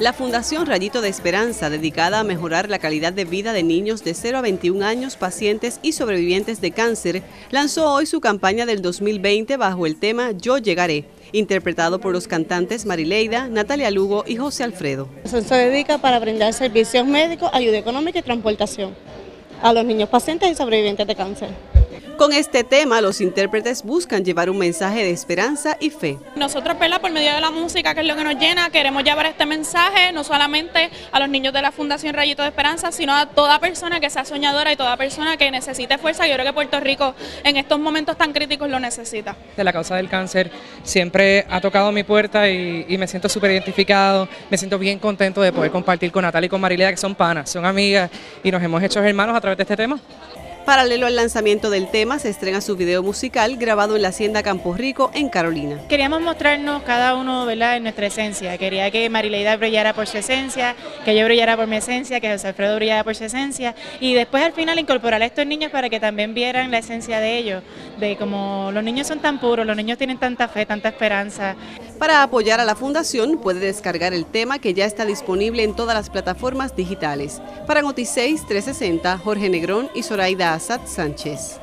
La Fundación Rayito de Esperanza, dedicada a mejorar la calidad de vida de niños de 0 a 21 años, pacientes y sobrevivientes de cáncer, lanzó hoy su campaña del 2020 bajo el tema Yo Llegaré, interpretado por los cantantes Marileida, Natalia Lugo y José Alfredo. Se dedica para brindar servicios médicos, ayuda económica y transportación a los niños pacientes y sobrevivientes de cáncer. Con este tema, los intérpretes buscan llevar un mensaje de esperanza y fe. Nosotros, por medio de la música, que es lo que nos llena, queremos llevar este mensaje no solamente a los niños de la Fundación Rayito de Esperanza, sino a toda persona que sea soñadora y toda persona que necesite fuerza. Yo creo que Puerto Rico en estos momentos tan críticos lo necesita. De la causa del cáncer siempre ha tocado mi puerta y, me siento súper identificado, me siento bien contento de poder compartir con Natalia y con Marilea, que son panas, son amigas y nos hemos hecho hermanos a través de este tema. Paralelo al lanzamiento del tema, se estrena su video musical grabado en la Hacienda Campo Rico, en Carolina. Queríamos mostrarnos cada uno en nuestra esencia. Quería que Marileida brillara por su esencia, que yo brillara por mi esencia, que José Alfredo brillara por su esencia. Y después al final incorporar a estos niños para que también vieran la esencia de ellos, de cómo los niños son tan puros, los niños tienen tanta fe, tanta esperanza. Para apoyar a la fundación puede descargar el tema que ya está disponible en todas las plataformas digitales. Para Noti 6 360, Jorge Negrón y Zoraida Assad Sánchez.